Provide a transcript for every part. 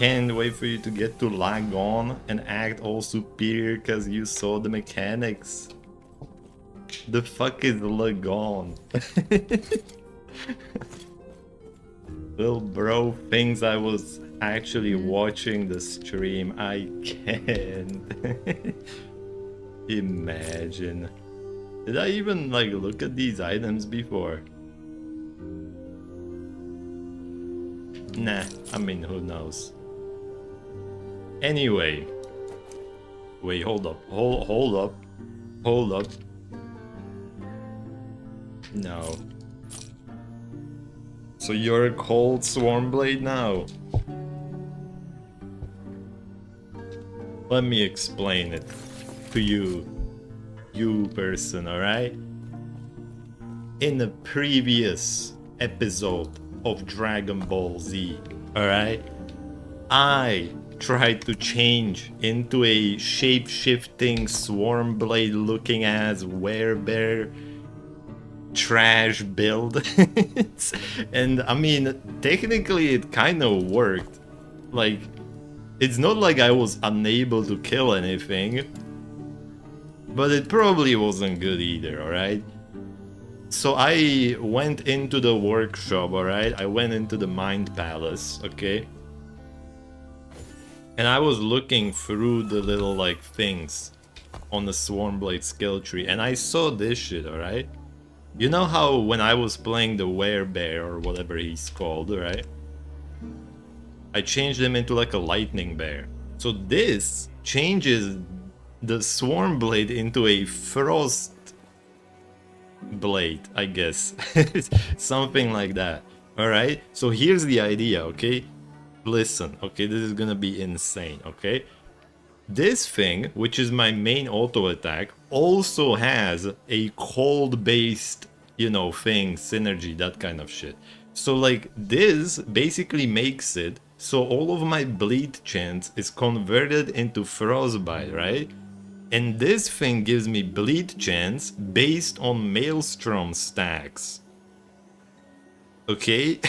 can't wait for you to get to Lagon and act all superior because you saw the mechanics. The fuck is Lagon? Little bro thinks I was actually watching the stream. I can't. Imagine. Did I even like look at these items before? Nah, I mean, who knows. Anyway. Wait, hold up. Hold, hold up. Hold up. No. So you're a cold Swarmblade now? Let me explain it to you, you person, alright? In the previous episode of Dragon Ball Z, alright? I tried to change into a shape-shifting Swarmblade looking as werebear trash build. and I mean, technically it kind of worked. Like, it's not like I was unable to kill anything. But it probably wasn't good either, alright? So I went into the workshop, alright? I went into the Mind Palace, okay? And I was looking through the little, like, things on the Swarmblade skill tree, and I saw this shit, alright? You know how when I was playing the Werebear, or whatever he's called, right? I changed him into like a Lightning Bear. So this changes the Swarm Blade into a Frost Blade, I guess. Something like that. Alright? So here's the idea, okay? Listen, okay? This is gonna be insane, okay? This thing, which is my main auto attack, also has a cold based, you know, thing, synergy, that kind of shit. So like this basically makes it so all of my bleed chance is converted into frostbite, right? And this thing gives me bleed chance based on maelstrom stacks. Okay?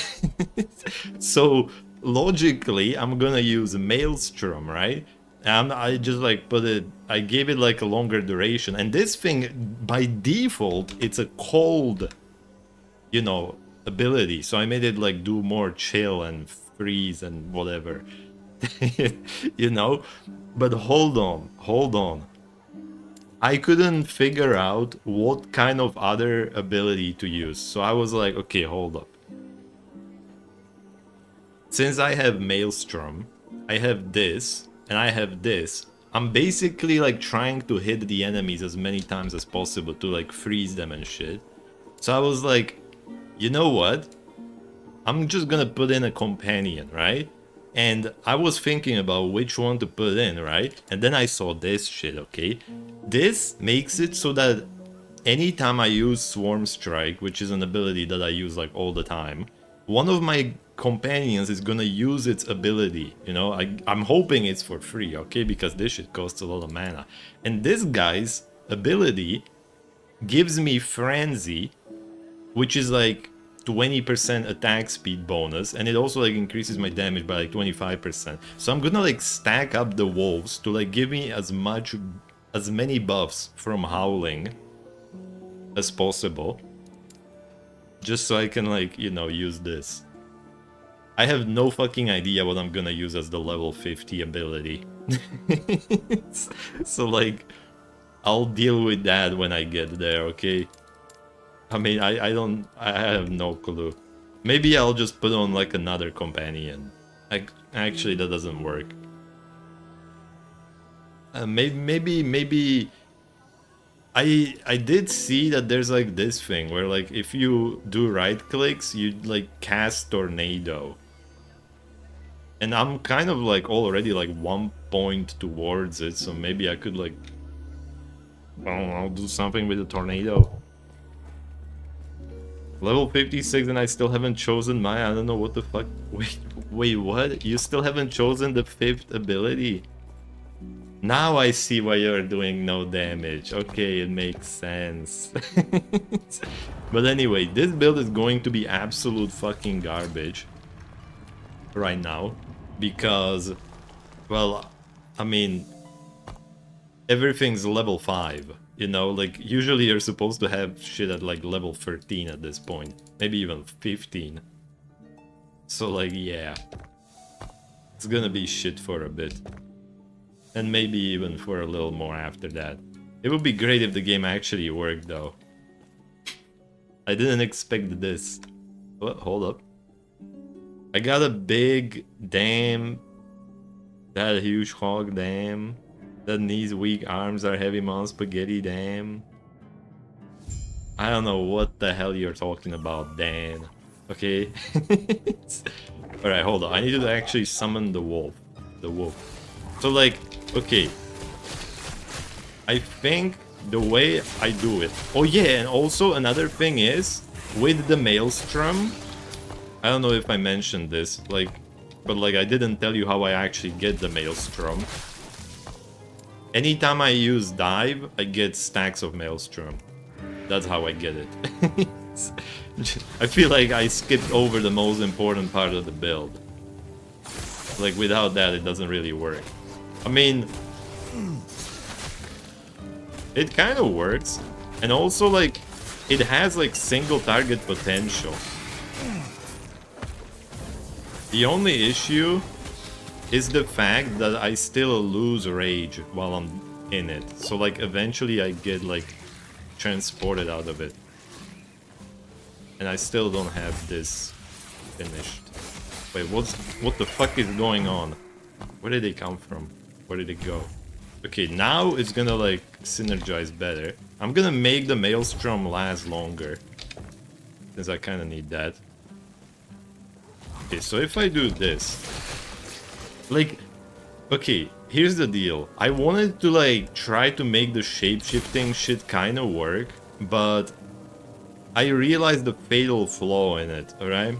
so logically I'm gonna use maelstrom, right? And I just like put it, I gave it like a longer duration. And this thing, by default, it's a cold, you know, ability. So I made it like do more chill and freeze and whatever. you know? But hold on, hold on. I couldn't figure out what kind of other ability to use. So I was like, okay, hold up. Since I have Maelstrom, I have this, and I have this, I'm basically like trying to hit the enemies as many times as possible to like freeze them and shit. So I was like, you know what? I'm just gonna put in a companion, right? And I was thinking about which one to put in, right? And then I saw this shit, okay? This makes it so that anytime I use Swarm Strike, which is an ability that I use like all the time, one of my companions is gonna use its ability, you know? I, I'm hoping it's for free, okay? Because this shit costs a lot of mana. And this guy's ability gives me Frenzy, which is like 20% attack speed bonus and it also like increases my damage by like 25%. So I'm gonna like stack up the wolves to like give me as much as many buffs from howling as possible. Just so I can like, you know, use this. I have no fucking idea what I'm gonna use as the level 50 ability. so like, I'll deal with that when I get there, okay? I mean, I, I don't, I have no clue. Maybe I'll just put on like another companion. I, actually, that doesn't work. Uh, maybe, maybe, maybe... I I did see that there's like this thing where like if you do right clicks, you like cast tornado. And I'm kind of like already like one point towards it, so maybe I could like I don't know, do something with the tornado. Level 56 and I still haven't chosen my, I don't know what the fuck. Wait, wait, what? You still haven't chosen the fifth ability? Now I see why you're doing no damage. Okay, it makes sense. but anyway, this build is going to be absolute fucking garbage. Right now. Because, well, I mean, everything's level 5, you know? Like, usually you're supposed to have shit at like level 13 at this point, maybe even 15. So like, yeah. It's gonna be shit for a bit. And maybe even for a little more after that. It would be great if the game actually worked though. I didn't expect this. What? Hold up. I got a big damn that huge hog damn that knees weak arms are heavy mon spaghetti damn I don't know what the hell you're talking about Dan. Okay? Alright hold on. I need to actually summon the wolf. The wolf. So like okay. I think the way I do it. Oh yeah and also another thing is with the maelstrom I don't know if I mentioned this like but like I didn't tell you how I actually get the Maelstrom. Anytime I use Dive, I get stacks of Maelstrom. That's how I get it. I feel like I skipped over the most important part of the build. Like without that it doesn't really work. I mean... It kind of works. And also like, it has like single target potential. The only issue is the fact that I still lose rage while I'm in it. So like eventually I get like transported out of it. And I still don't have this finished. Wait, what's what the fuck is going on? Where did they come from? Where did it go? Okay, now it's gonna like synergize better. I'm gonna make the Maelstrom last longer. Since I kinda need that. Okay, so if I do this... Like, okay, here's the deal. I wanted to like try to make the shape-shifting shit kind of work, but I realized the fatal flaw in it, alright?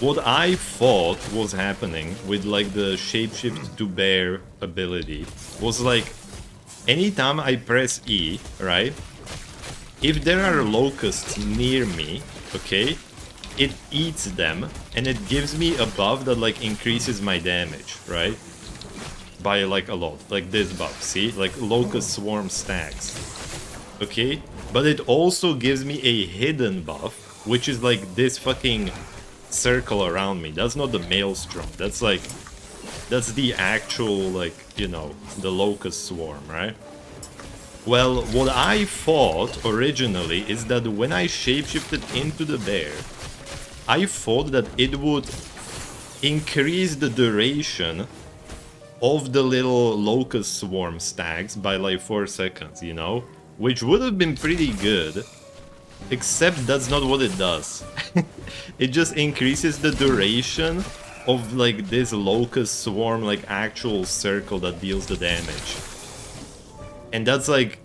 What I thought was happening with like the shapeshift to bear ability was like anytime I press E, right? If there are locusts near me, okay, it eats them and it gives me a buff that like increases my damage, right? By like a lot, like this buff, see? Like locust swarm stacks. Okay? But it also gives me a hidden buff, which is like this fucking circle around me. That's not the maelstrom, that's like... That's the actual, like, you know, the locust swarm, right? Well, what I thought originally is that when I shapeshifted into the bear, I thought that it would increase the duration of the little locust swarm stacks by like 4 seconds, you know? Which would have been pretty good. Except that's not what it does. it just increases the duration of like this locust swarm like actual circle that deals the damage. And that's like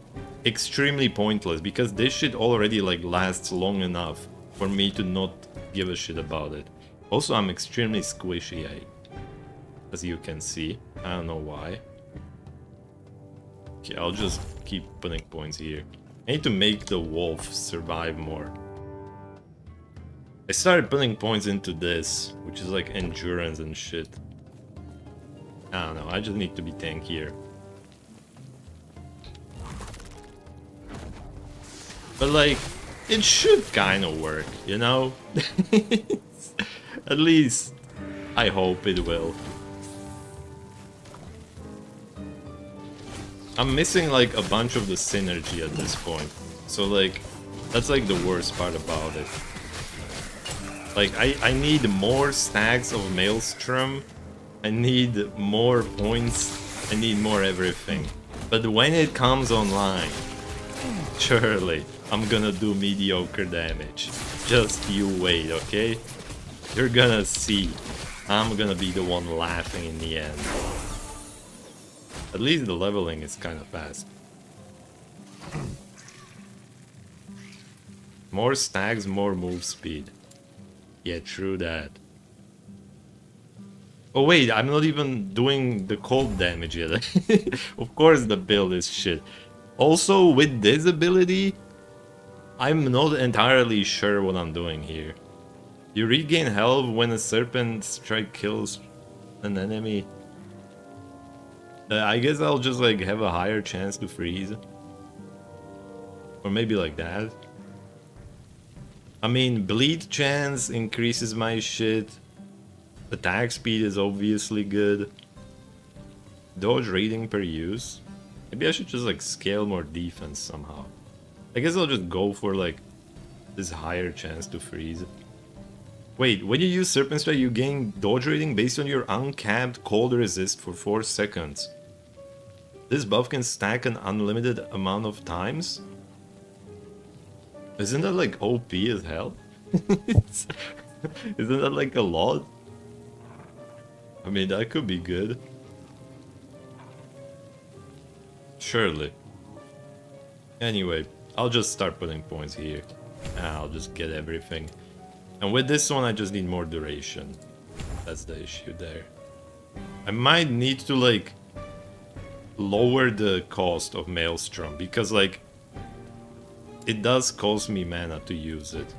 extremely pointless because this shit already like lasts long enough for me to not give a shit about it. Also, I'm extremely squishy, I, as you can see. I don't know why. Okay, I'll just keep putting points here. I need to make the wolf survive more. I started putting points into this, which is like endurance and shit. I don't know, I just need to be tankier. But like, it should kind of work, you know? At least, I hope it will. I'm missing like a bunch of the synergy at this point. So like, that's like the worst part about it. Like, I, I need more stacks of Maelstrom. I need more points. I need more everything. But when it comes online, surely I'm gonna do mediocre damage. Just you wait, okay? You're gonna see. I'm gonna be the one laughing in the end. At least the leveling is kind of fast. More stacks, more move speed. Yeah, true that. Oh wait, I'm not even doing the cold damage yet. of course the build is shit. Also, with this ability, I'm not entirely sure what I'm doing here. You regain health when a serpent strike kills an enemy. Uh, I guess I'll just like have a higher chance to freeze. Or maybe like that. I mean, bleed chance increases my shit. Attack speed is obviously good. Dodge rating per use. Maybe I should just like scale more defense somehow. I guess I'll just go for like this higher chance to freeze. Wait, when you use Serpent Strike you gain dodge rating based on your uncapped cold resist for 4 seconds. This buff can stack an unlimited amount of times? Isn't that like OP as hell? Isn't that like a lot? I mean, that could be good. Surely. Anyway, I'll just start putting points here. I'll just get everything. And with this one, I just need more duration. That's the issue there. I might need to, like, lower the cost of Maelstrom. Because, like, it does cost me mana to use it.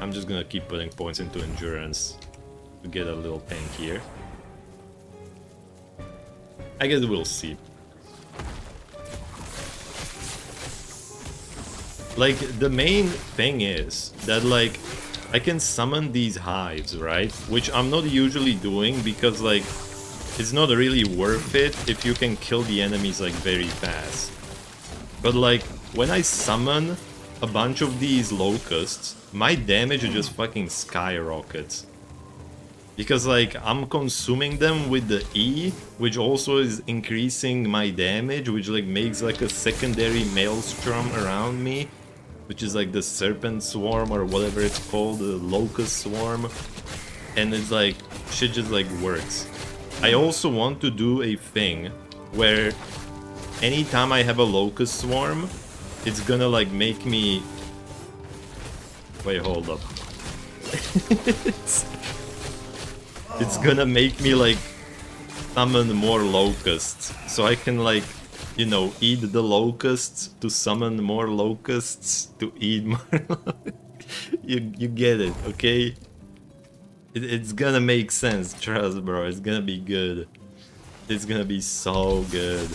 I'm just gonna keep putting points into Endurance to get a little tank here. I guess we'll see. Like, the main thing is that, like, I can summon these hives, right? Which I'm not usually doing because, like, it's not really worth it if you can kill the enemies, like, very fast. But, like, when I summon a bunch of these locusts, my damage just fucking skyrockets. Because, like, I'm consuming them with the E, which also is increasing my damage, which, like, makes, like, a secondary maelstrom around me which is like the serpent swarm or whatever it's called, the locust swarm. And it's like, shit just like works. I also want to do a thing where anytime I have a locust swarm, it's gonna like make me... Wait, hold up. it's... it's gonna make me like summon more locusts so I can like you know, eat the locusts to summon more locusts to eat more. you you get it, okay? It, it's gonna make sense, trust, bro. It's gonna be good. It's gonna be so good.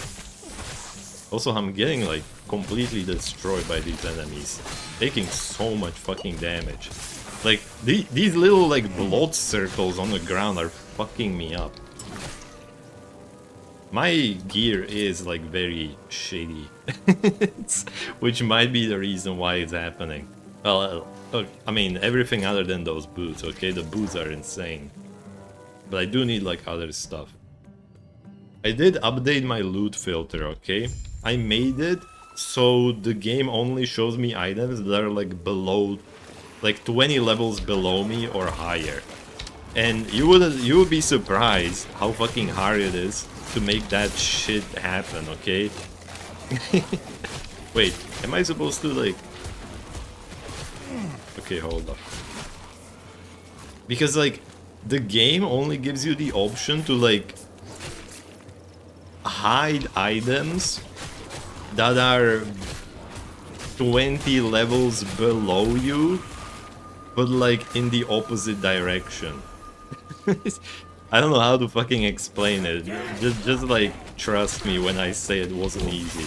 Also, I'm getting like completely destroyed by these enemies, taking so much fucking damage. Like the, these little like blood circles on the ground are fucking me up. My gear is like very shady, which might be the reason why it's happening. Well, uh, I mean everything other than those boots, okay? The boots are insane. But I do need like other stuff. I did update my loot filter, okay? I made it so the game only shows me items that are like below, like 20 levels below me or higher. And you would you would be surprised how fucking hard it is to make that shit happen, okay? Wait, am I supposed to like... Okay, hold up. Because like, the game only gives you the option to like hide items that are 20 levels below you, but like in the opposite direction. I don't know how to fucking explain it. Just, just like, trust me when I say it wasn't easy.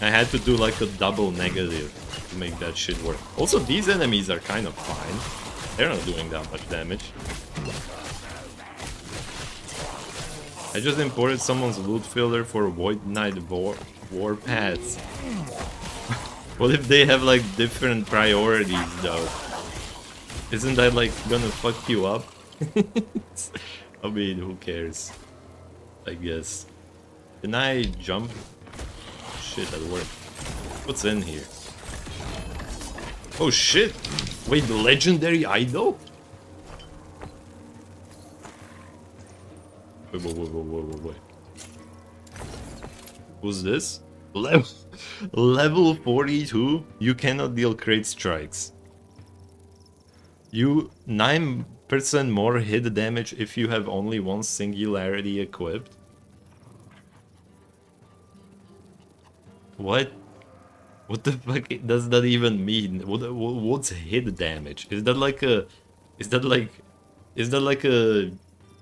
I had to do like a double negative to make that shit work. Also, these enemies are kind of fine. They're not doing that much damage. I just imported someone's loot filter for Void Knight War, war paths. what if they have like different priorities though? Isn't that like gonna fuck you up? I mean, who cares? I guess. Can I jump? Shit, that worked. What's in here? Oh shit! Wait, the legendary idol? Wait, wait, wait, wait, wait, wait. Who's this? Level, level 42? You cannot deal crate strikes. You 9% more hit damage if you have only one singularity equipped. What? What the fuck does that even mean? What, what's hit damage? Is that like a... Is that like... Is that like a...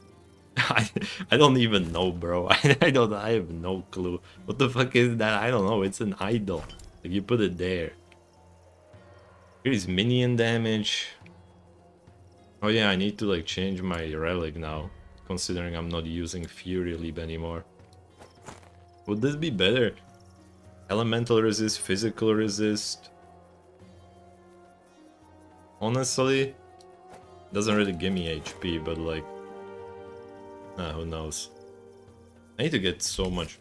I, I don't even know, bro. I, I don't. I have no clue. What the fuck is that? I don't know. It's an idol. Like you put it there. Here's minion damage. Oh yeah, I need to like change my relic now, considering I'm not using Fury Leap anymore. Would this be better? Elemental resist, physical resist. Honestly, doesn't really give me HP, but like, ah, who knows? I need to get so much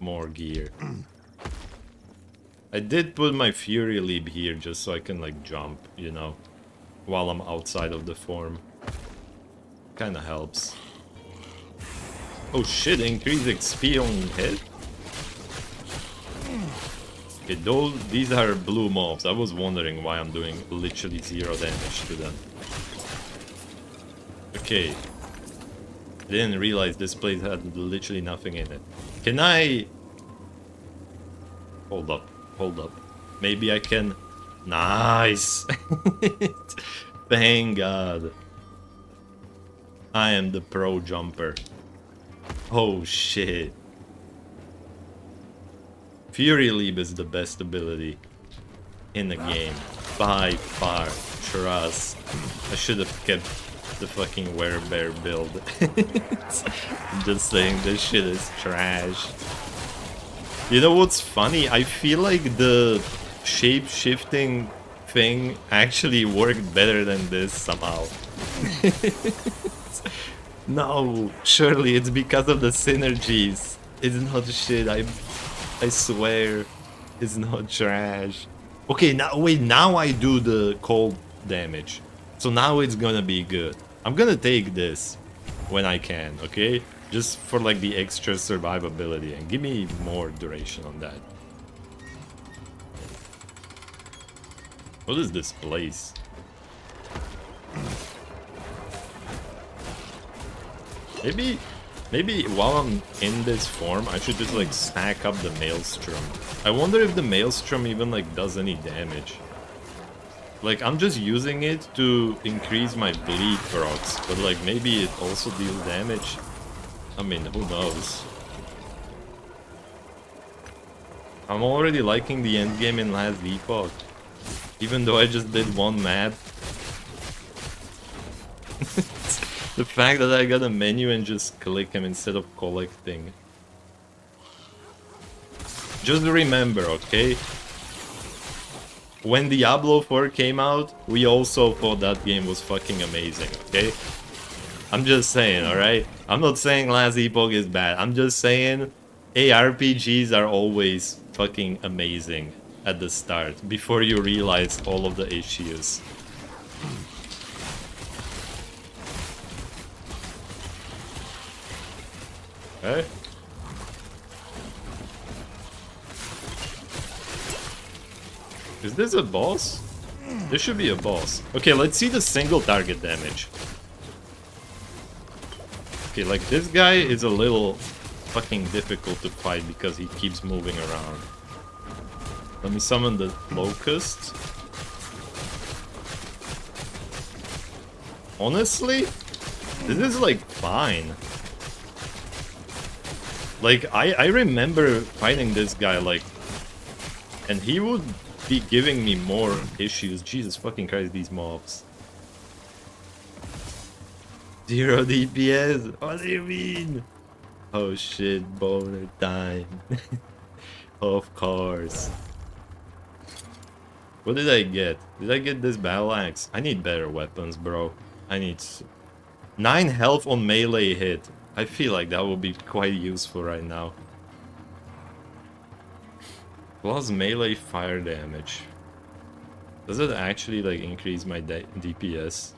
more gear. I did put my Fury Leap here just so I can like jump, you know, while I'm outside of the form. Kinda helps. Oh shit, increase XP on hit? Okay, those, these are blue mobs. I was wondering why I'm doing literally zero damage to them. Okay. Didn't realize this place had literally nothing in it. Can I... Hold up, hold up. Maybe I can... Nice! Thank God. I am the pro jumper. Oh shit. Fury Leap is the best ability in the game. By far. Trust. I should have kept the fucking Werebear build. I'm just saying this shit is trash. You know what's funny? I feel like the shape-shifting thing actually worked better than this somehow. no, surely it's because of the synergies. It's not shit, I I swear, it's not trash. Okay, now wait, now I do the cold damage. So now it's gonna be good. I'm gonna take this when I can, okay? Just for like the extra survivability and give me more duration on that. What is this place? Maybe Maybe while I'm in this form, I should just like stack up the Maelstrom. I wonder if the Maelstrom even like does any damage. Like I'm just using it to increase my bleed procs, but like maybe it also deals damage. I mean, who knows? I'm already liking the endgame in Last Epoch. Even though I just did one map. The fact that I got a menu and just click them instead of collecting. Just remember, okay? When Diablo 4 came out, we also thought that game was fucking amazing, okay? I'm just saying, alright? I'm not saying Last Epoch is bad. I'm just saying ARPGs are always fucking amazing at the start, before you realize all of the issues. Okay. Is this a boss? This should be a boss. Okay, let's see the single target damage. Okay, like this guy is a little fucking difficult to fight because he keeps moving around. Let me summon the locust. Honestly, this is like fine. Like, I, I remember fighting this guy, like, and he would be giving me more issues. Jesus fucking Christ, these mobs. Zero DPS? What do you mean? Oh shit, boner time. of course. What did I get? Did I get this battle axe? I need better weapons, bro. I need... 9 health on melee hit. I feel like that would be quite useful right now. Plus melee fire damage. Does it actually like increase my DPS?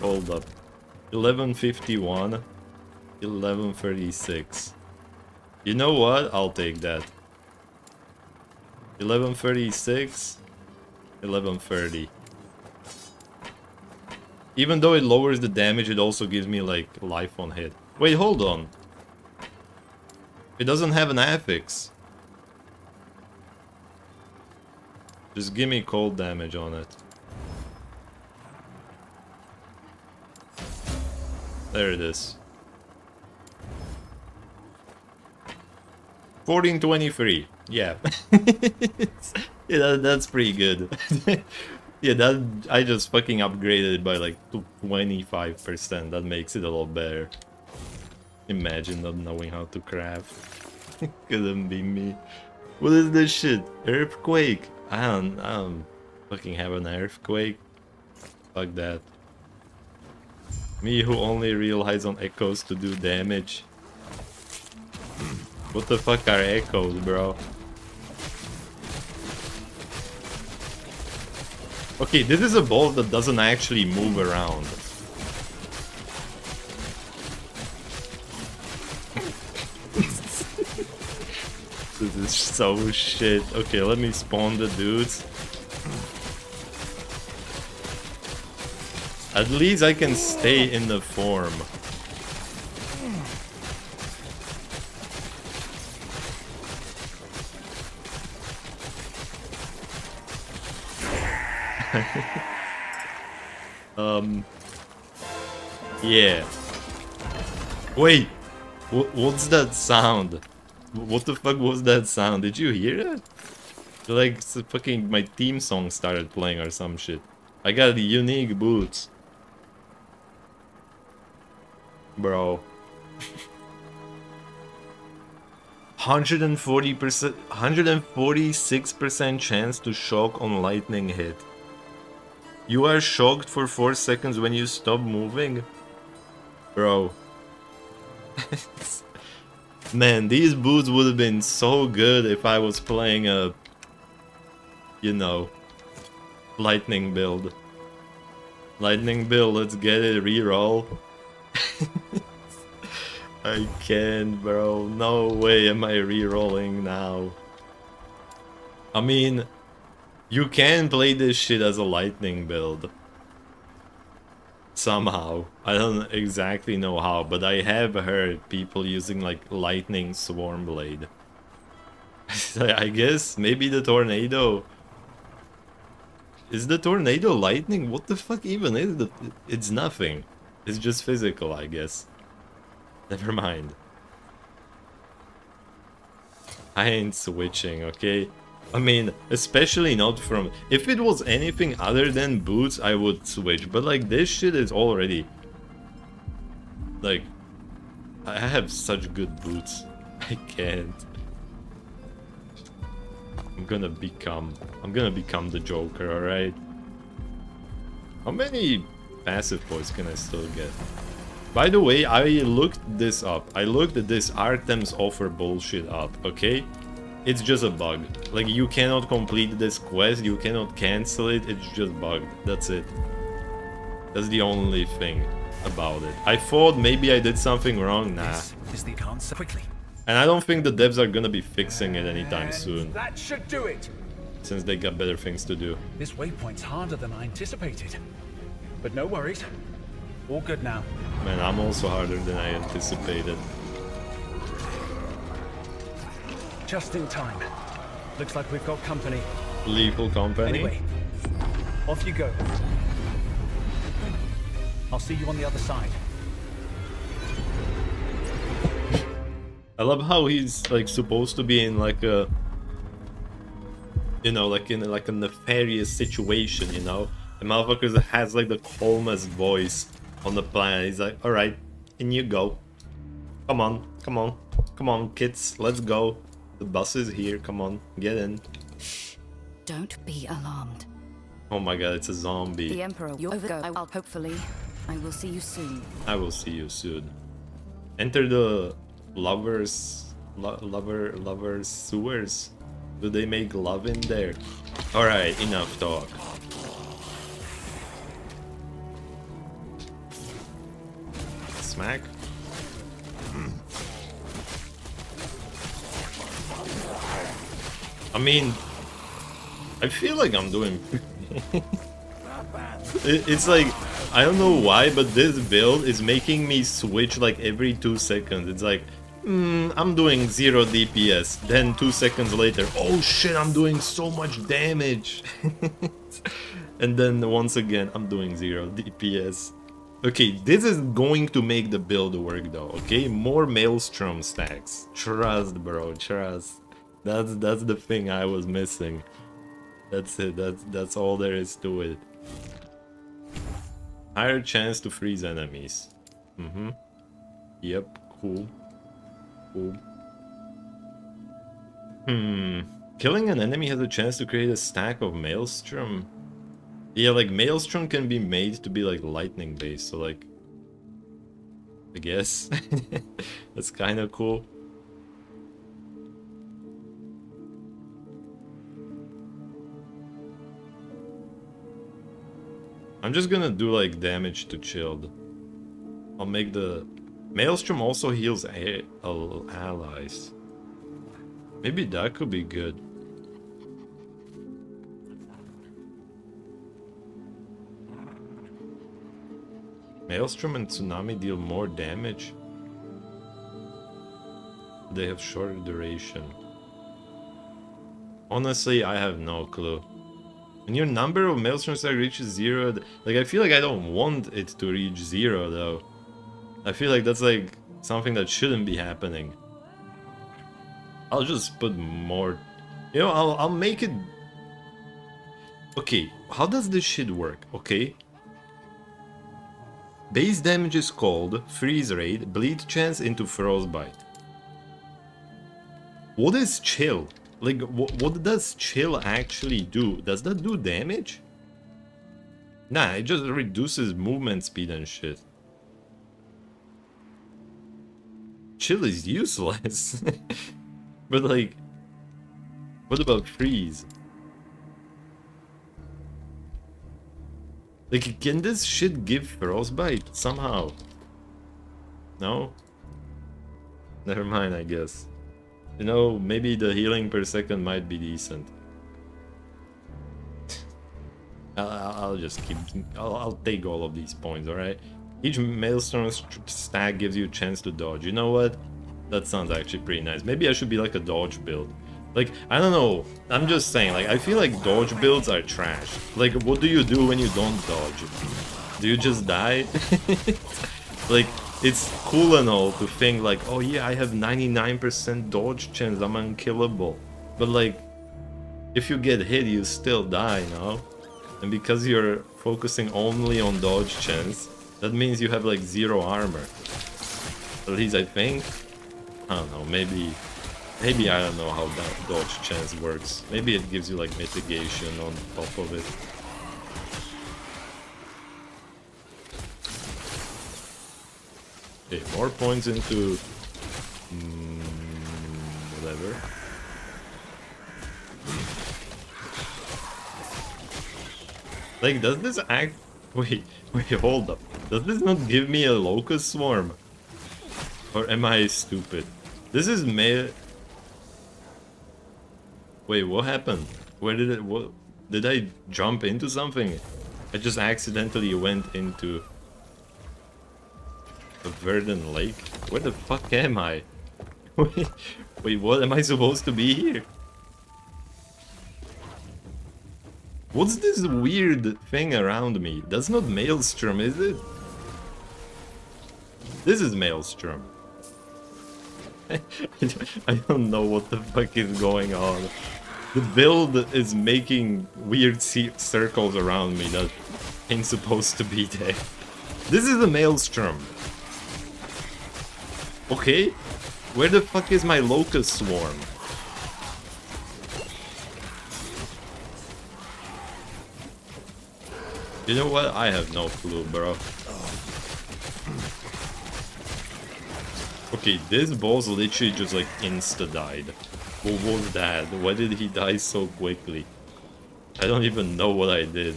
Hold up. 1151, 1136. You know what? I'll take that. 1136, 1130. Even though it lowers the damage, it also gives me, like, life on hit. Wait, hold on. It doesn't have an affix. Just give me cold damage on it. There it is. 1423. Yeah. yeah, that, that's pretty good. yeah, that I just fucking upgraded it by like 25%. That makes it a lot better. Imagine not knowing how to craft. Couldn't be me. What is this shit? Earthquake? I don't, I don't fucking have an earthquake. Fuck that. Me who only relies on echoes to do damage. What the fuck are echoes, bro? Okay, this is a boss that doesn't actually move around. this is so shit. Okay, let me spawn the dudes. At least I can stay in the form. um. Yeah. Wait. what's that sound? What the fuck was that sound? Did you hear it? Like, fucking my theme song started playing or some shit. I got unique boots. Bro. 140%, 146% chance to shock on lightning hit. You are shocked for 4 seconds when you stop moving? Bro. Man, these boots would have been so good if I was playing a... You know... Lightning build. Lightning build, let's get it, reroll. I can't, bro. No way am I re-rolling now. I mean, you can play this shit as a lightning build. Somehow. I don't exactly know how, but I have heard people using like lightning swarm blade. I guess maybe the tornado. Is the tornado lightning? What the fuck even is it? It's nothing. It's just physical, I guess. Never mind. I ain't switching, okay? I mean, especially not from... If it was anything other than boots, I would switch. But like, this shit is already... Like... I have such good boots. I can't. I'm gonna become... I'm gonna become the Joker, alright? How many passive points can I still get? By the way, I looked this up. I looked at this Artem's offer bullshit up, okay? It's just a bug. Like, you cannot complete this quest, you cannot cancel it, it's just bugged. That's it. That's the only thing about it. I thought maybe I did something wrong, nah. This is the answer quickly. And I don't think the devs are gonna be fixing it anytime soon. That should do it. Since they got better things to do. This waypoint's harder than I anticipated. But no worries. All good now. Man, I'm also harder than I anticipated. Just in time. Looks like we've got company. Lethal company? Anyway, off you go. I'll see you on the other side. I love how he's like supposed to be in like a you know like in like a nefarious situation you know the motherfucker has like the calmest voice on the planet. He's like, alright, in you go. Come on, come on, come on, kids, let's go. The bus is here, come on, get in. Shh, Don't be alarmed. Oh my god, it's a zombie. The Emperor, you're over go. I will, hopefully, I will see you soon. I will see you soon. Enter the lovers, lo lover, lovers sewers. Do they make love in there? Alright, enough talk. smack. I mean, I feel like I'm doing... it's like, I don't know why, but this build is making me switch like every two seconds. It's like, mm, I'm doing 0 DPS. Then two seconds later, oh shit, I'm doing so much damage. and then once again, I'm doing 0 DPS. Okay, this is going to make the build work though, okay? More Maelstrom stacks. Trust, bro, trust. That's that's the thing I was missing. That's it, that's that's all there is to it. Higher chance to freeze enemies. Mm-hmm. Yep, cool. Cool. Hmm. Killing an enemy has a chance to create a stack of Maelstrom. Yeah, like Maelstrom can be made to be like lightning based, so like I guess that's kind of cool. I'm just gonna do like damage to chilled. I'll make the Maelstrom also heals a allies. Maybe that could be good. Maelstrom and Tsunami deal more damage. They have shorter duration. Honestly, I have no clue. When your number of Maelstrom stars reaches zero, like I feel like I don't want it to reach zero though. I feel like that's like something that shouldn't be happening. I'll just put more, you know, I'll, I'll make it... Okay, how does this shit work, okay? Base damage is cold, freeze rate, bleed chance into frostbite. What is chill? Like, wh what does chill actually do? Does that do damage? Nah, it just reduces movement speed and shit. Chill is useless. but like, what about freeze? Like, can this shit give frostbite somehow? No? Never mind, I guess. You know, maybe the healing per second might be decent. I'll, just keep... I'll, I'll take all of these points, alright? Each Maelstrom stack gives you a chance to dodge. You know what? That sounds actually pretty nice. Maybe I should be like a dodge build. Like, I don't know. I'm just saying, like, I feel like dodge builds are trash. Like, what do you do when you don't dodge? Do you just die? like, it's cool and all to think like, oh yeah, I have 99% dodge chance, I'm unkillable. But like, if you get hit, you still die, no? And because you're focusing only on dodge chance, that means you have like zero armor. At least I think. I don't know, maybe Maybe I don't know how that dodge chance works. Maybe it gives you like mitigation on top of it. Okay, more points into... Mm, whatever. Like, does this act... Wait, wait, hold up. Does this not give me a locust swarm? Or am I stupid? This is me Wait, what happened? Where did it... What, did I jump into something? I just accidentally went into... A Verdant Lake? Where the fuck am I? Wait, what am I supposed to be here? What's this weird thing around me? That's not Maelstrom, is it? This is Maelstrom. I don't know what the fuck is going on. The build is making weird circles around me that ain't supposed to be there. This is a maelstrom. Okay, where the fuck is my locust swarm? You know what? I have no clue, bro. Okay, this boss literally just like insta-died. What was that? Why did he die so quickly? I don't even know what I did.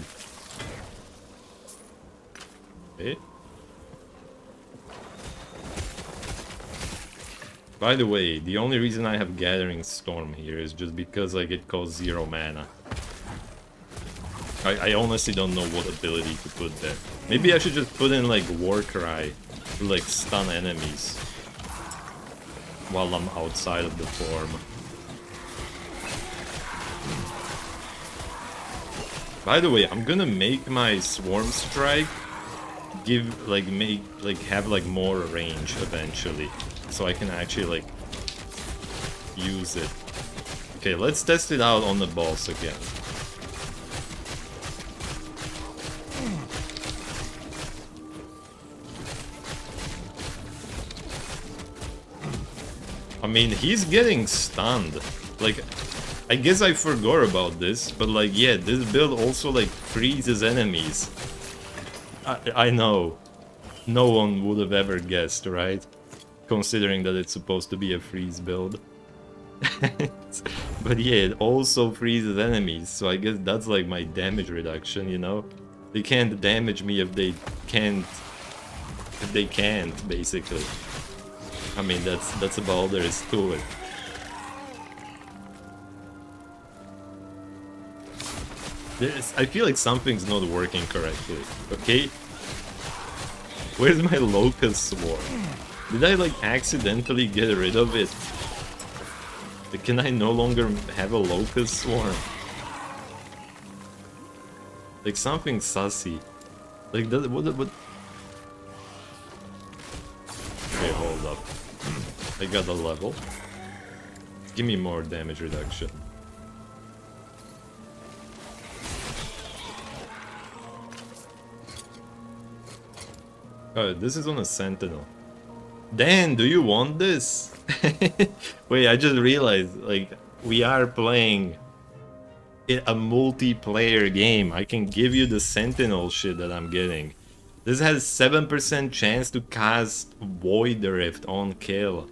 Okay. By the way, the only reason I have Gathering Storm here is just because like it costs zero mana. I, I honestly don't know what ability to put there. Maybe I should just put in like Warcry to like stun enemies while I'm outside of the form. By the way, I'm gonna make my Swarm Strike give like make like have like more range eventually, so I can actually like use it. Okay, let's test it out on the boss again. I mean, he's getting stunned. Like, I guess I forgot about this, but like, yeah, this build also like freezes enemies. I, I know. No one would have ever guessed, right? Considering that it's supposed to be a freeze build. but yeah, it also freezes enemies, so I guess that's like my damage reduction, you know? They can't damage me if they can't... If they can't, basically. I mean, that's that's about all there is to it. I feel like something's not working correctly, okay? Where's my locust swarm? Did I like accidentally get rid of it? Can I no longer have a locust swarm? Like something sussy. Like that what what Okay, hold up. I got a level. Give me more damage reduction. Oh, this is on a sentinel. Dan, do you want this? Wait, I just realized, like, we are playing a multiplayer game. I can give you the sentinel shit that I'm getting. This has 7% chance to cast Void Rift on kill.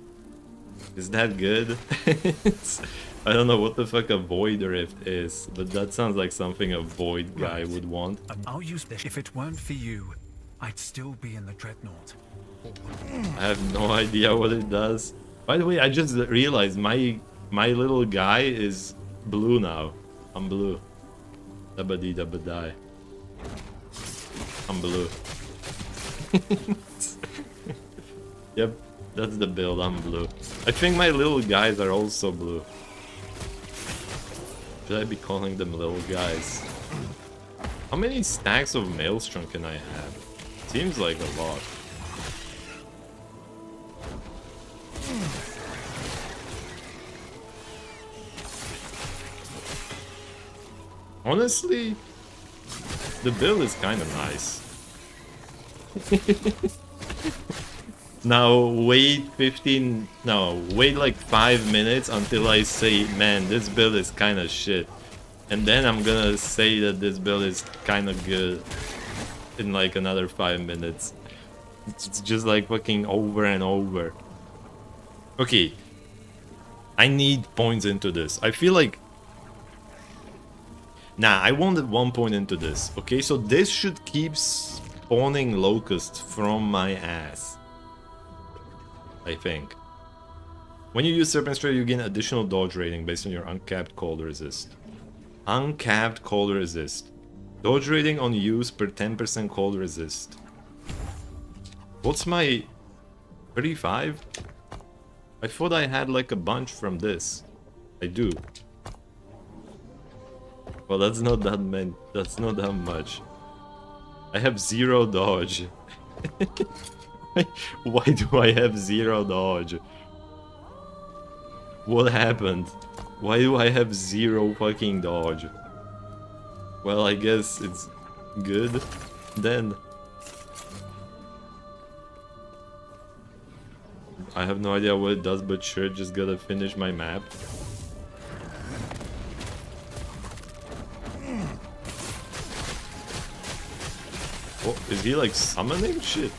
Is that good? I don't know what the fuck a Void Rift is, but that sounds like something a Void guy Right. would want. I'll use this. If it weren't for you, I'd still be in the Dreadnought. I have no idea what it does. By the way, I just realized my my little guy is blue now. I'm blue. Dabba die. I'm blue. yep, that's the build. I'm blue. I think my little guys are also blue. Should I be calling them little guys? How many stacks of Maelstrom can I have? Seems like a lot. Honestly, the build is kind of nice. now wait 15, no, wait like 5 minutes until I say, man, this build is kind of shit. And then I'm gonna say that this build is kind of good in like another 5 minutes. It's it's just like fucking over and over. Okay. I need points into this. I feel like Nah, I wanted one point into this. Okay, so this should keep spawning locusts from my ass. I think. When you use Serpent Strike, you gain additional dodge rating based on your uncapped cold resist. Uncapped cold resist. Dodge rating on use per 10% cold resist. What's my 35? I thought I had like a bunch from this. I do. Well, that's not that many. That's not that much. I have zero dodge. Why do I have zero dodge? What happened? Why do I have zero fucking dodge? Well, I guess it's good then. I have no idea what it does, but sure, just gotta finish my map. Oh, is he like summoning shit?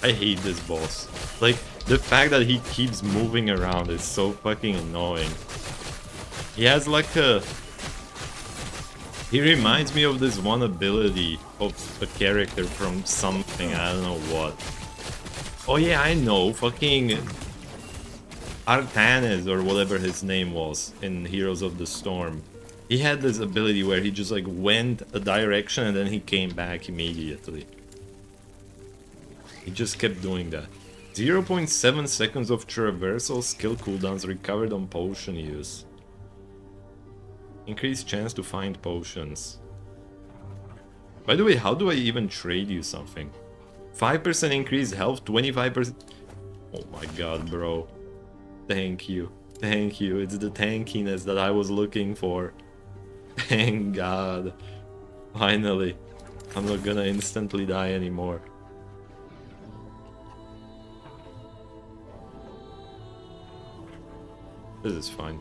I hate this boss. Like, the fact that he keeps moving around is so fucking annoying. He has like a... He reminds me of this one ability of a character from something, I don't know what. Oh yeah, I know, fucking... Artanis or whatever his name was in Heroes of the Storm. He had this ability where he just like went a direction and then he came back immediately. He just kept doing that. 0.7 seconds of traversal skill cooldowns recovered on potion use. Increased chance to find potions. By the way, how do I even trade you something? 5% increased health, 25%... Oh my god, bro. Thank you. Thank you. It's the tankiness that I was looking for. Thank god. Finally. I'm not gonna instantly die anymore. This is fine.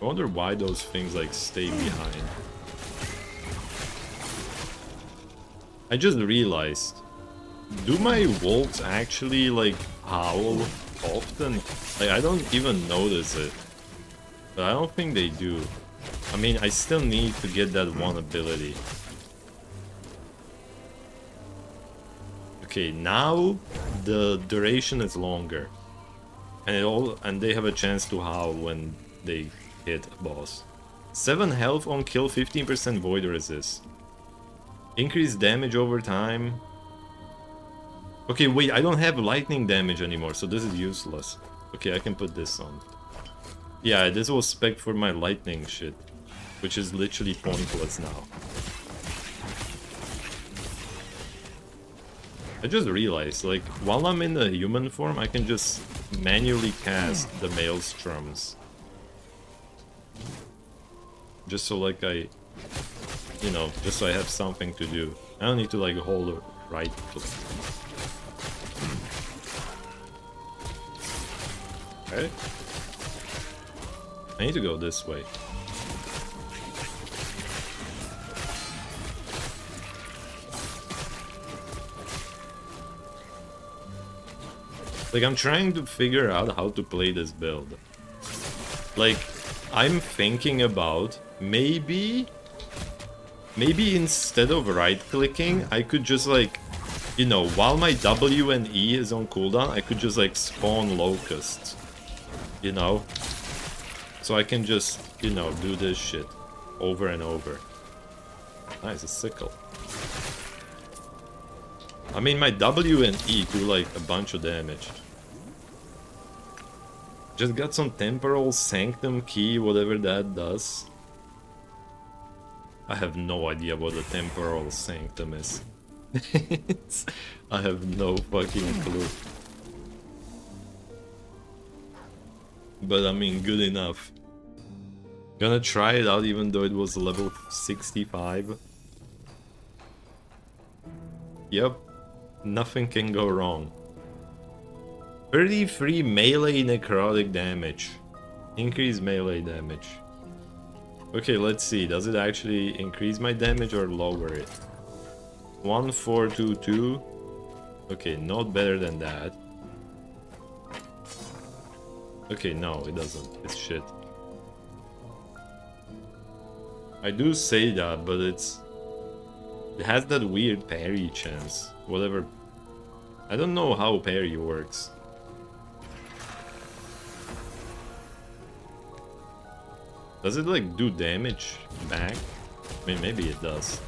I wonder why those things like stay behind. I just realized. Do my wolves actually like howl often? Like I don't even notice it. But I don't think they do. I mean, I still need to get that one ability. Okay, now the duration is longer. And it all and they have a chance to howl when they hit boss. 7 health on kill, 15% void resist. Increased damage over time. Okay, wait, I don't have lightning damage anymore, so this is useless. Okay, I can put this on. Yeah, this was spec for my lightning shit, which is literally pointless now. I just realized, like, while I'm in the human form, I can just manually cast the maelstroms. Just so, like, I... You know, just so I have something to do. I don't need to, like, hold a right click. Okay. I need to go this way. Like, I'm trying to figure out how to play this build. Like, I'm thinking about maybe... Maybe instead of right-clicking, I could just like... You know, while my W and E is on cooldown, I could just like spawn locusts. You know? So I can just, you know, do this shit over and over. Nice, a sickle. I mean, my W and E do like a bunch of damage. Just got some temporal sanctum key, whatever that does. I have no idea what the temporal sanctum is. I have no fucking clue. But I mean, good enough. Gonna try it out even though it was level 65. Yep, nothing can go wrong. 33 melee necrotic damage. Increase melee damage. Okay, let's see. Does it actually increase my damage or lower it? 1422. Okay, not better than that. Okay, no, it doesn't. It's shit. I do say that, but it's... It has that weird parry chance. Whatever. I don't know how parry works. Does it like do damage back? I mean, maybe it does.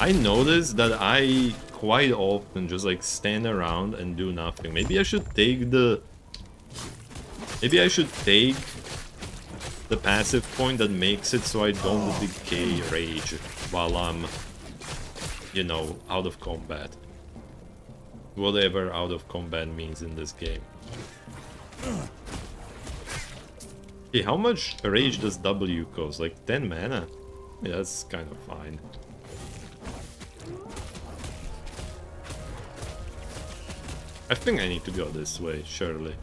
I noticed that I quite often just like stand around and do nothing. Maybe I should take the... Maybe I should take the passive point that makes it so I don't decay rage while I'm, you know, out of combat. Whatever out of combat means in this game. Okay, how much rage does W cost? Like 10 mana? Yeah, that's kind of fine. I think I need to go this way, surely.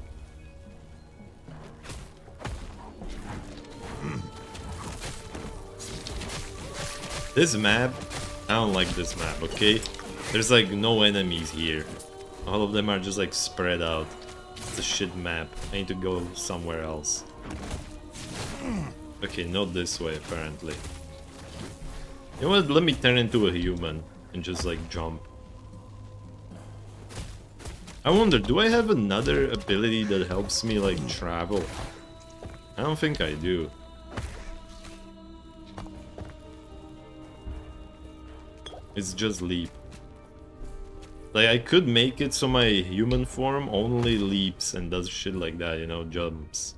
This map, I don't like this map, okay? There's like no enemies here. All of them are just like spread out. It's a shit map. I need to go somewhere else. Okay, not this way apparently. You know what, let me turn into a human and just like jump. I wonder, do I have another ability that helps me like travel? I don't think I do. It's just leap. Like, I could make it so my human form only leaps and does shit like that, you know, jumps.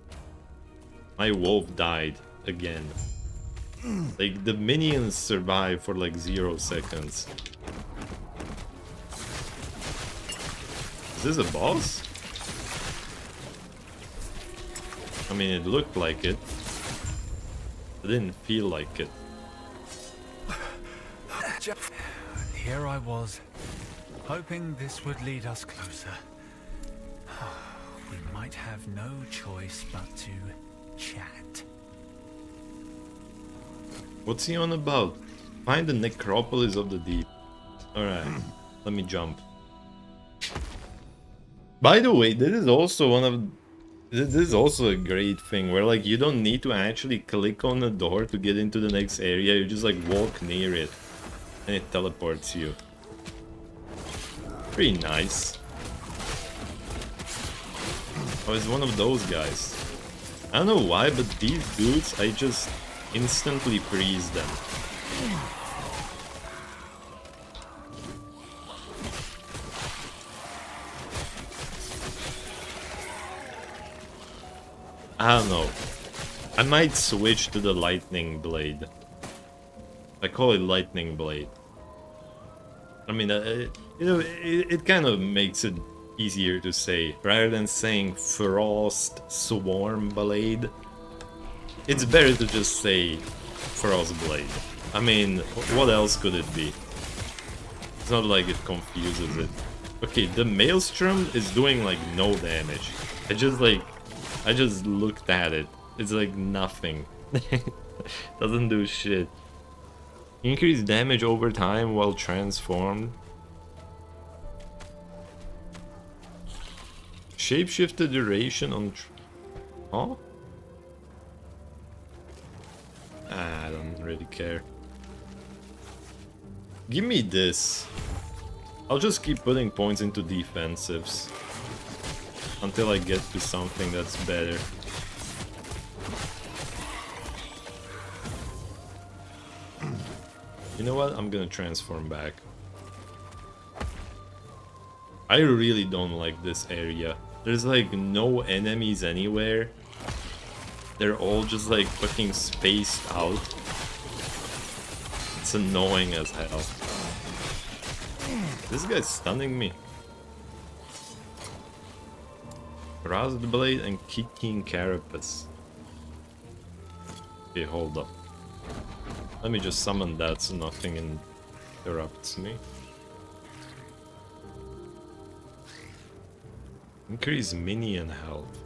My wolf died again. Like, the minions survive for like zero seconds. Is this a boss? I mean, it looked like it. It didn't feel like it. Here I was, hoping this would lead us closer. We might have no choice but to chat. What's he on about? Find the necropolis of the deep. Alright, let me jump. By the way, this is also one of... This is also a great thing, where like you don't need to actually click on the door to get into the next area, you just like walk near it. And it teleports you. Pretty nice. Oh, it's one of those guys. I don't know why, but these dudes, I just instantly freeze them. I don't know. I might switch to the lightning blade. I call it lightning blade. I mean, uh, you know, it, it kind of makes it easier to say rather than saying frost swarm blade. It's better to just say frost blade. I mean, what else could it be? It's not like it confuses it. Okay, the maelstrom is doing like no damage. I just like I just looked at it. It's like nothing. Doesn't do shit. Increase damage over time while transformed. Shapeshifter duration on... Huh? Ah, I don't really care. Give me this. I'll just keep putting points into defensives until I get to something that's better. You know what? I'm gonna transform back. I really don't like this area. There's like no enemies anywhere. They're all just like fucking spaced out. It's annoying as hell. This guy's stunning me. Rust Blade and Kicking Carapace. Okay, hold up. Let me just summon that so nothing interrupts me. Increase minion health.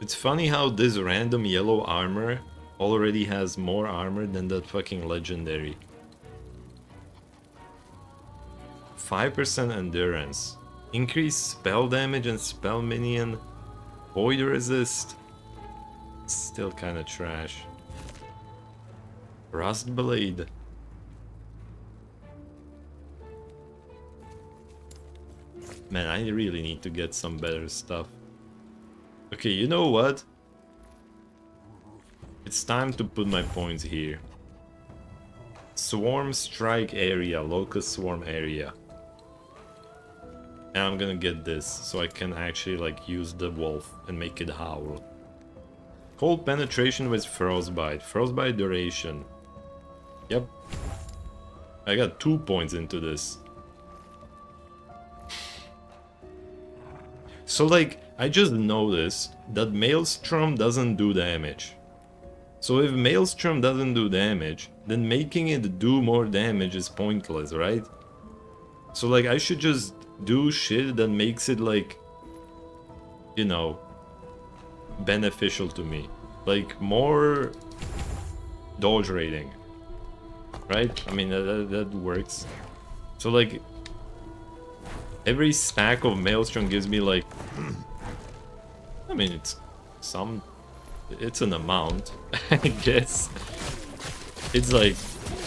It's funny how this random yellow armor already has more armor than that fucking legendary. 5% endurance. Increase spell damage and spell minion. Void resist. Still kinda trash. Rust Blade. Man, I really need to get some better stuff. Okay, you know what? It's time to put my points here. Swarm strike area, locust swarm area. And I'm gonna get this, so I can actually like use the wolf and make it howl. Cold penetration with frostbite, frostbite duration. Yep. I got two points into this. So like, I just noticed that Maelstrom doesn't do damage. So if Maelstrom doesn't do damage, then making it do more damage is pointless, right? So like, I should just do shit that makes it like, you know, beneficial to me. Like more dodge rating, right? I mean, that, that works. So like, every stack of Maelstrom gives me like, I mean, it's some, it's an amount, I guess. It's like,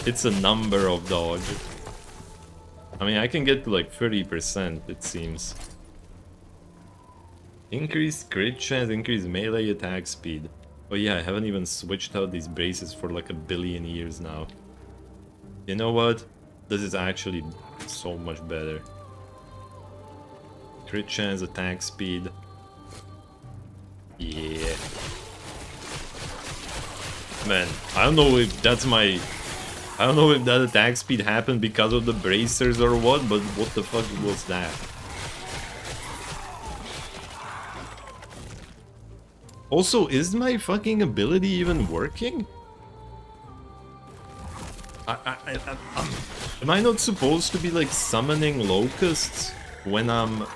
it's a number of dodge. I mean, I can get to like 30%, it seems. Increased crit chance, increased melee attack speed. Oh yeah, I haven't even switched out these braces for like a billion years now. You know what? This is actually so much better. Crit chance, attack speed. Yeah. Man, I don't know if that's my... I don't know if that attack speed happened because of the bracers or what, but what the fuck was that? Also, is my fucking ability even working? I, I, I, I, am I not supposed to be like summoning locusts when I'm...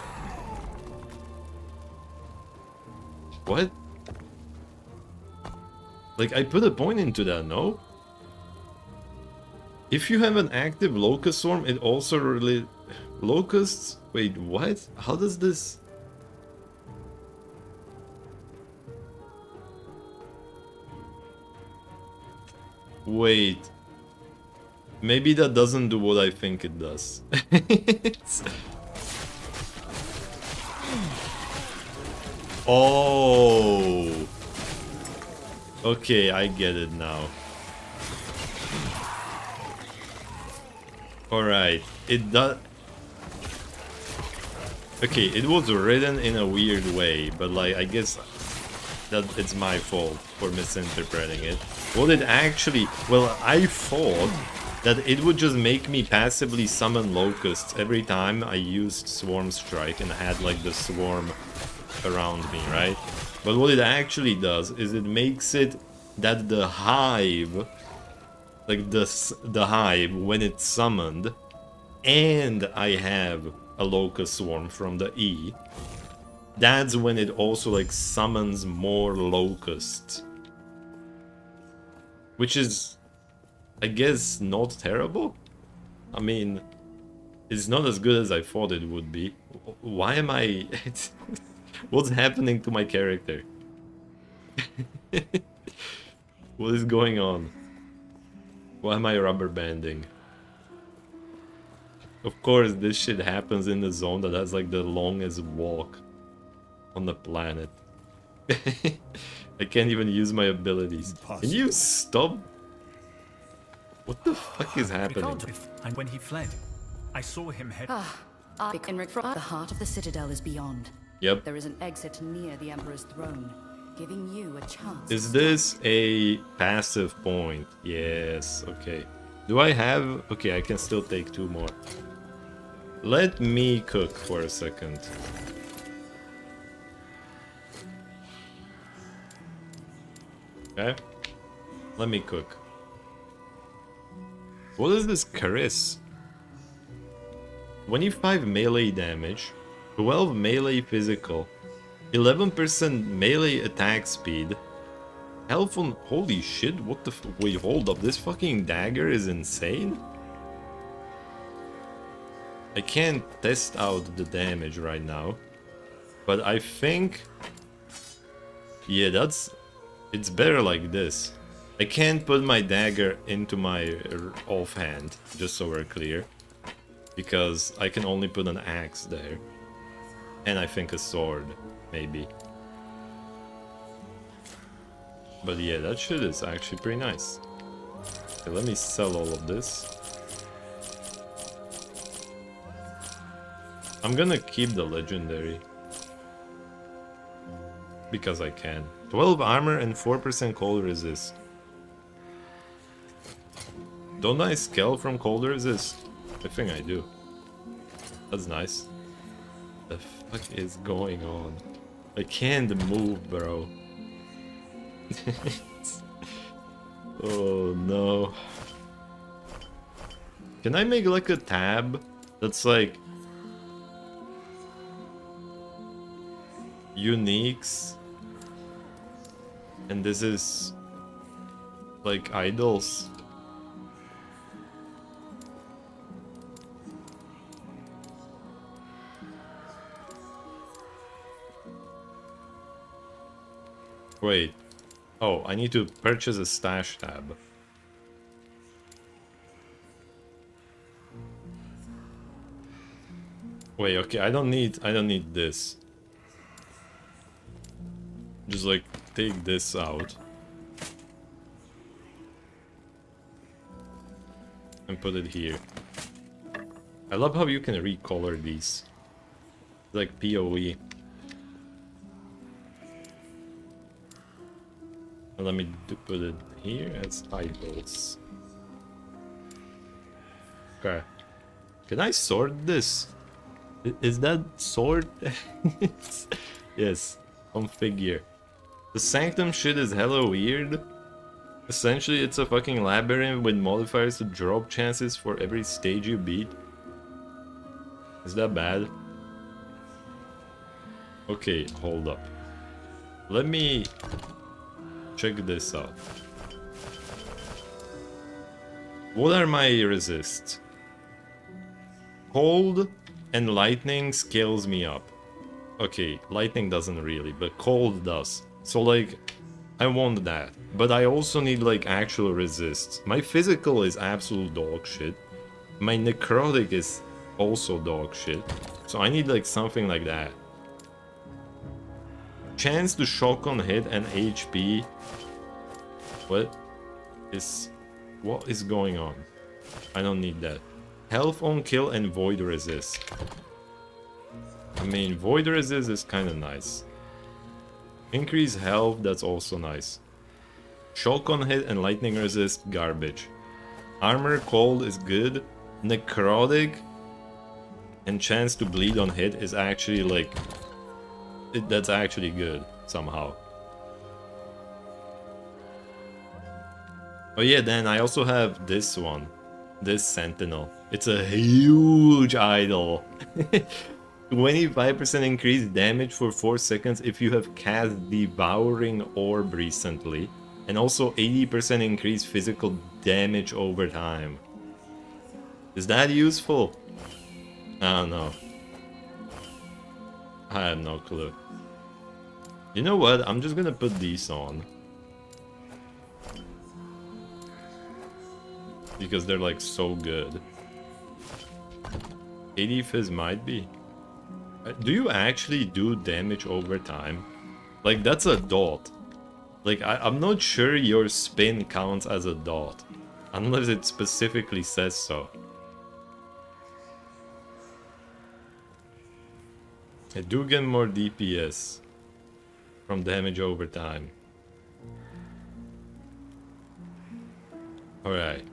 What? Like, I put a point into that, no? If you have an active locust swarm, it also really... Locusts? Wait, what? How does this... Wait. Maybe that doesn't do what I think it does. oh. Okay, I get it now. Alright, it does... Okay, it was written in a weird way, but like, I guess that it's my fault for misinterpreting it. What it actually... Well, I thought that it would just make me passively summon locusts every time I used Swarm Strike and had like the swarm around me, right? But what it actually does is it makes it that the hive, like the, the hive, when it's summoned, and I have a locust swarm from the E, that's when it also like summons more locusts which is, I guess, not terrible. I mean, it's not as good as I thought it would be. Why am I... What's happening to my character? what is going on? Why am I rubber banding? Of course, this shit happens in the zone that has like the longest walk on the planet. I can't even use my abilities. Impossible. Can you stop? What the fuck is happening? And when he fled, I saw him head. Ah, Enric, the heart of the citadel is beyond. Yep. There is an exit near the Emperor's throne, giving you a chance. Is this a passive point? Yes. Okay. Do I have? Okay, I can still take two more. Let me cook for a second. Okay. Let me cook. What is this Charis? 25 melee damage, 12 melee physical, 11% melee attack speed, health on... Holy shit, what the Wait, hold up, this fucking dagger is insane? I can't test out the damage right now, but I think... Yeah, that's it's better like this. I can't put my dagger into my offhand, just so we're clear. Because I can only put an axe there. And I think a sword, maybe. But yeah, that shit is actually pretty nice. Okay, let me sell all of this. I'm gonna keep the legendary. Because I can. 12 armor and 4% cold resist. Don't I scale from cold resist? I think I do. That's nice. The fuck is going on? I can't move, bro. oh no. Can I make like a tab that's like uniques and this is like idols. Wait. Oh, I need to purchase a stash tab. Wait, okay, I don't need I don't need this. Just like take this out. And put it here. I love how you can recolor these. Like PoE. Let me put it here as idols. Okay. Can I sort this? Is that sword? yes, configure. The Sanctum shit is hella weird. Essentially, it's a fucking labyrinth with modifiers to drop chances for every stage you beat. Is that bad? Okay, hold up. Let me check this out. What are my resists? Cold and lightning scales me up. Okay, lightning doesn't really, but cold does. So like, I want that. But I also need like actual resists. My physical is absolute dog shit. My necrotic is also dog shit. So I need like something like that. Chance to shock on hit and HP. What is what is going on? I don't need that. Health on kill and void resist. I mean, void resist is kind of nice. Increase health, that's also nice. Shock on hit and lightning resist, garbage. Armor cold is good. Necrotic and chance to bleed on hit is actually like... It, that's actually good, somehow. Oh yeah, then I also have this one. This Sentinel. It's a huge idol. 25% increased damage for 4 seconds if you have cast Devouring Orb recently. And also 80% increased physical damage over time. Is that useful? I don't know. I have no clue. You know what? I'm just gonna put these on. Because they're like so good. 80 fizz might be. Do you actually do damage over time? Like that's a dot. Like I, I'm not sure your spin counts as a dot. Unless it specifically says so. I do get more DPS from damage over time. Alright.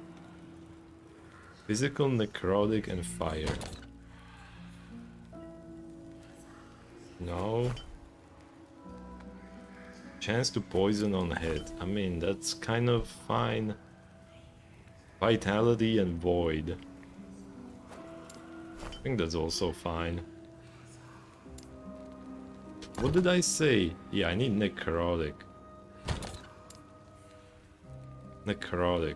Physical, necrotic, and fire. No. Chance to poison on hit. I mean, that's kind of fine. Vitality and void. I think that's also fine. What did I say? Yeah, I need necrotic. Necrotic.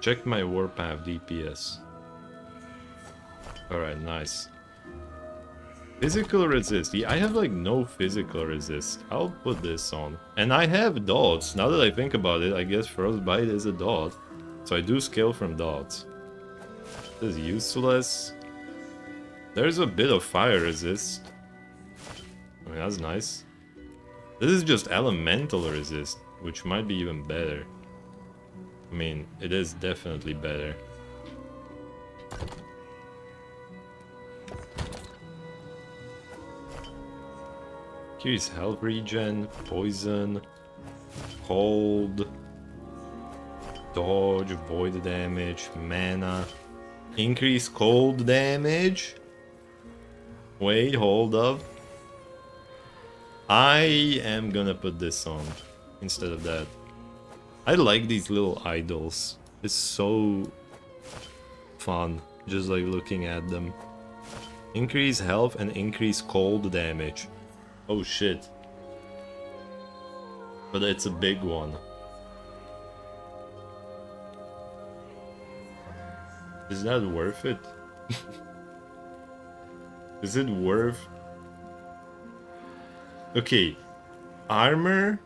Check my warpath DPS. Alright, nice. Physical resist. Yeah, I have like no physical resist. I'll put this on. And I have dots. Now that I think about it, I guess frostbite is a dot. So I do scale from dots. This is useless. There's a bit of fire resist. I mean, that's nice. This is just elemental resist, which might be even better. I mean, it is definitely better. Here's health regen, poison, cold, dodge, void damage, mana, increase cold damage. Wait, hold up. I am gonna put this on instead of that. I like these little idols. It's so fun, just like looking at them. Increase health and increase cold damage. Oh shit. But it's a big one. Is that worth it? Is it worth... Okay. Armor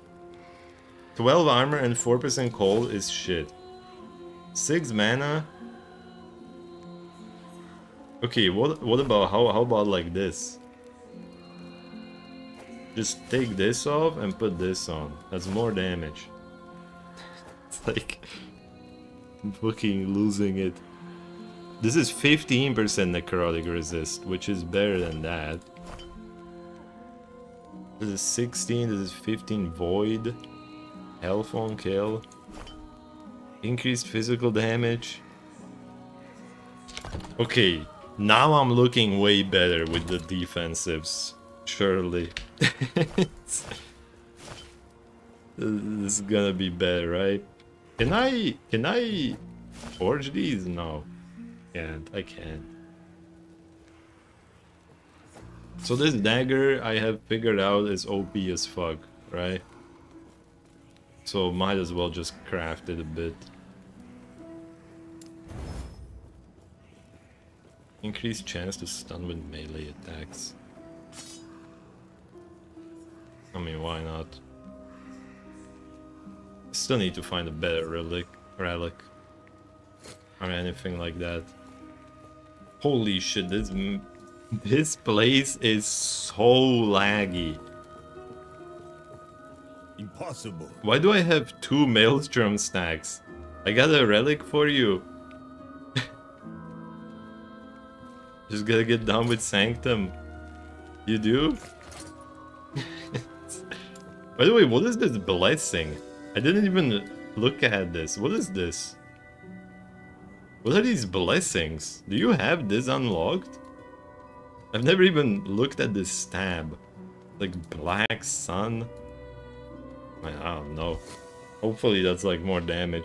12 armor and 4% cold is shit. 6 mana. Okay, what what about how how about like this? Just take this off and put this on. That's more damage. it's like fucking losing it. This is 15% necrotic resist, which is better than that. This is 16, this is 15 void. Health on kill. Increased physical damage. Okay, now I'm looking way better with the defensives. Surely. this is gonna be better, right? Can I... Can I... Forge these? No. Can't. I can't. So this dagger I have figured out is OP as fuck, right? So might as well just craft it a bit. Increased chance to stun with melee attacks. I mean, why not? Still need to find a better relic, relic, or anything like that. Holy shit! This this place is so laggy. Impossible. Why do I have two maelstrom snacks? I got a relic for you. Just gotta get done with Sanctum. You do? By the way, what is this blessing? I didn't even look at this. What is this? What are these blessings? Do you have this unlocked? I've never even looked at this stab. Like Black Sun? I don't know. Hopefully that's like more damage.